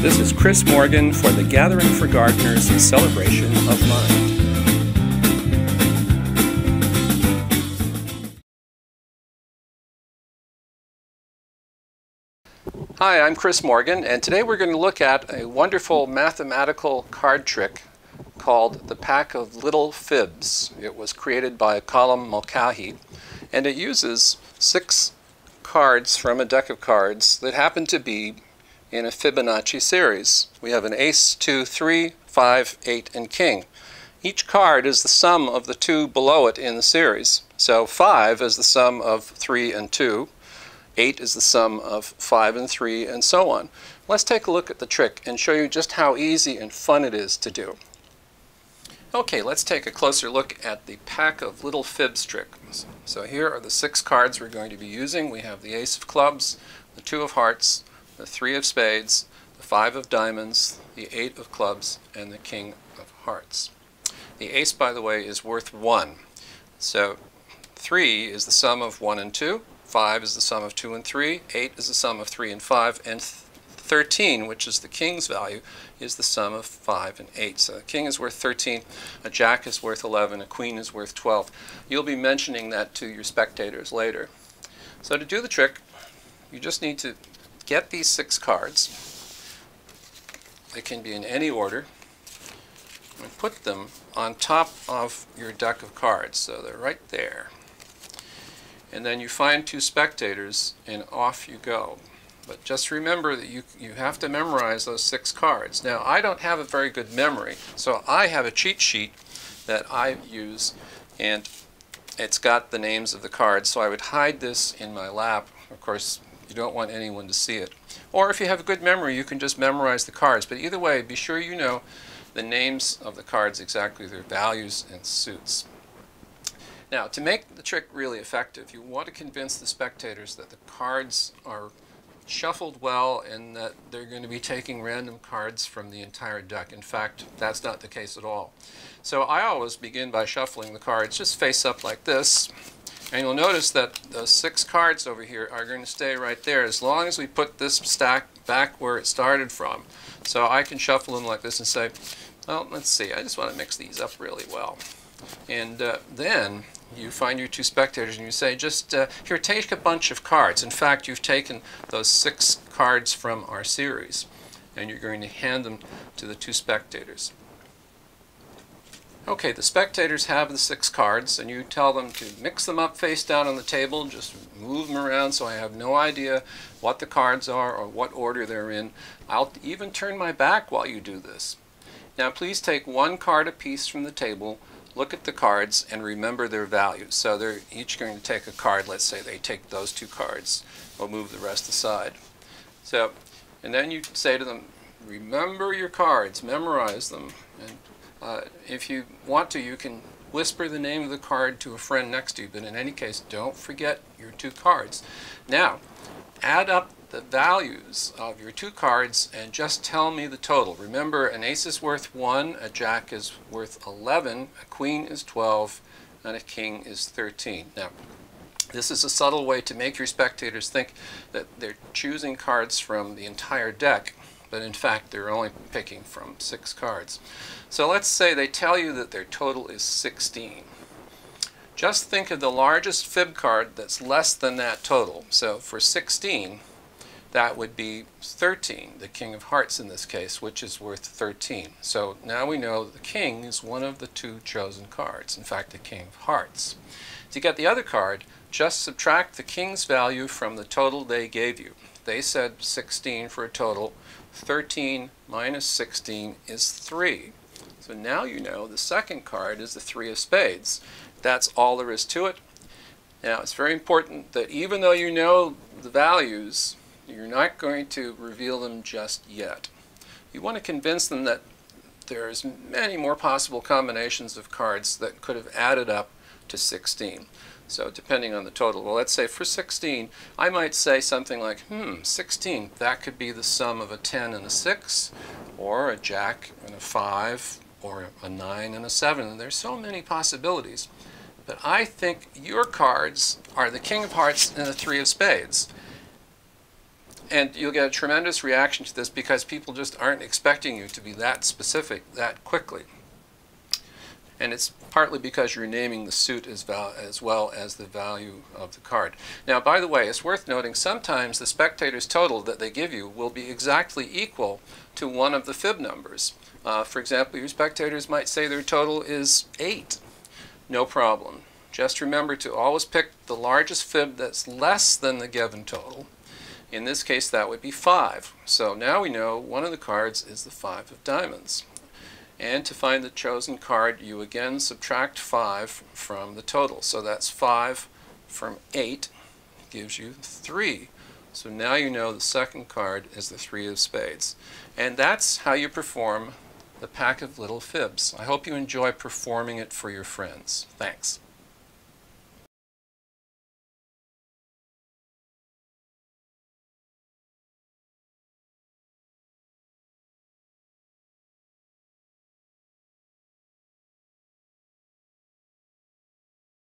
This is Chris Morgan for the Gathering for Gardner's Celebration of Mind. Hi, I'm Chris Morgan, and today we're going to look at a wonderful mathematical card trick called the Pack of Little Fibs. It was created by Colm Mulcahy, and it uses six cards from a deck of cards that happen to be in a Fibonacci series. We have an ace, two, three, five, eight, and king. Each card is the sum of the two below it in the series. So 5 is the sum of 3 and 2, 8 is the sum of 5 and 3, and so on. Let's take a look at the trick and show you just how easy and fun it is to do. Okay, let's take a closer look at the pack of little fibs trick. So here are the six cards we're going to be using. We have the ace of clubs, the two of hearts, the three of spades, the five of diamonds, the eight of clubs, and the king of hearts. The ace, by the way, is worth one. So three is the sum of one and two, five is the sum of two and three, eight is the sum of three and five, and 13, which is the king's value, is the sum of 5 and 8. So a king is worth 13, a jack is worth 11, a queen is worth 12. You'll be mentioning that to your spectators later. So to do the trick, you just need to get these six cards. They can be in any order. And put them on top of your deck of cards. So they're right there. And then you find two spectators and off you go. But just remember that you, you have to memorize those six cards. Now, I don't have a very good memory, so I have a cheat sheet that I use, and it's got the names of the cards, so I would hide this in my lap. Of course, you don't want anyone to see it. Or if you have a good memory, you can just memorize the cards. But either way, be sure you know the names of the cards, exactly their values and suits. Now, to make the trick really effective, you want to convince the spectators that the cards are shuffled well and that they're going to be taking random cards from the entire deck. In fact, that's not the case at all. So I always begin by shuffling the cards just face up like this. And you'll notice that those six cards over here are going to stay right there as long as we put this stack back where it started from. So I can shuffle them like this and say, well, let's see, I just want to mix these up really well. And uh, then you find your two spectators and you say, just uh, here, take a bunch of cards. In fact, you've taken those six cards from our series, and you're going to hand them to the two spectators. Okay, the spectators have the six cards, and you tell them to mix them up face down on the table, just move them around so I have no idea what the cards are or what order they're in. I'll even turn my back while you do this. Now please take one card apiece from the table look at the cards and remember their values. So they're each going to take a card. Let's say they take those two cards. We'll move the rest aside. So, and then you say to them, remember your cards, memorize them. And uh, if you want to, you can whisper the name of the card to a friend next to you. But in any case, don't forget your two cards. Now, add up the values of your two cards and just tell me the total. Remember, an ace is worth 1, a jack is worth 11, a queen is 12, and a king is 13. Now, this is a subtle way to make your spectators think that they're choosing cards from the entire deck, but in fact they're only picking from six cards. So let's say they tell you that their total is 16. Just think of the largest fib card that's less than that total. So for 16, that would be 13, the king of hearts in this case, which is worth 13. So now we know the king is one of the two chosen cards, in fact the king of hearts. To get the other card, just subtract the king's value from the total they gave you. They said 16 for a total. 13 minus 16 is 3. So now you know the second card is the three of spades. That's all there is to it. Now it's very important that even though you know the values, you're not going to reveal them just yet. You want to convince them that there's many more possible combinations of cards that could have added up to 16. So depending on the total, well let's say for 16, I might say something like, hmm, 16, that could be the sum of a 10 and a 6, or a jack and a 5, or a 9 and a 7. And there's so many possibilities. But I think your cards are the king of hearts and the three of spades. And you'll get a tremendous reaction to this because people just aren't expecting you to be that specific that quickly. And it's partly because you're naming the suit as, as, well as the value of the card. Now, by the way, it's worth noting sometimes the spectator's total that they give you will be exactly equal to one of the fib numbers. Uh, for example, your spectators might say their total is 8. No problem. Just remember to always pick the largest fib that's less than the given total. In this case, that would be 5. So now we know one of the cards is the 5 of diamonds. And to find the chosen card, you again subtract 5 from the total. So that's 5 from 8 gives you 3. So now you know the second card is the 3 of spades. And that's how you perform the pack of little fibs. I hope you enjoy performing it for your friends. Thanks.